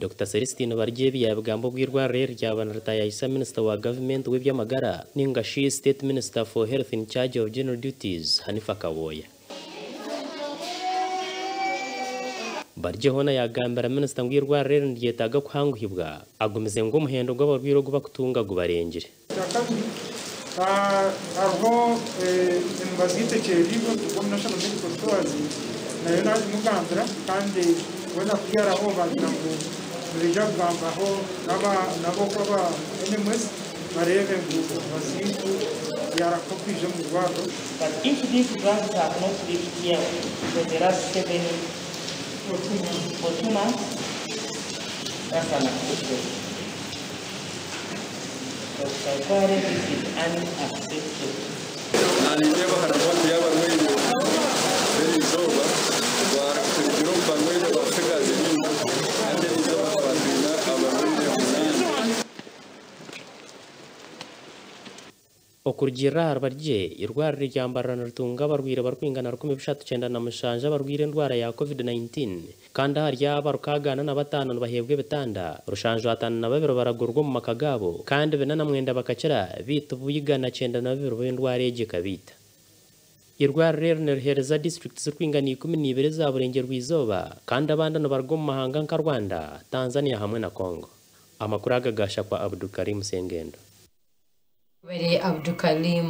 dr. Celestine baryebi yabigambo bw'irwarire ryabana ritayayisa minisita wa gavumenti w'iby'amagara ningashi state minister for health in charge of general duties hanifa kaboya. Barjehona yagambira minisita ngo irwarire ntiryetaga kuhanguhibwa agumize ngo umuhendo gw'abarwiro guba kutunga gubarengere hariho imbwa zitekereribwa ubwo national medical stores na yo naje mugambira kandi ubona kuyaraho bagira ngo But if these drugs have not reached here for the last seven or two months, for two months, that's an acceptable. Okurgira barye irwarire ryambarana ritunga barwire barkwingana rukumi bishatu cenda na mushanja barwire indwara ya covid-19 kandi harya barukagana na batanu bahebwe bitanda rushanjo hatanu na babiri baragurwa mu maka gabo kandi bina na mwenda bakakira bita ubuyigana cenda na babiri b'indwara yegeka bita. Irwarire nirihereza district zirwingana ikumi n'ibiri za burenge rw'izoba kandi abandi barwo mu mahanga nka rwanda tanzania hamwe na congo. Amakuru agagasha kwa abdukarimu sengendo. Where Were Abdulkarim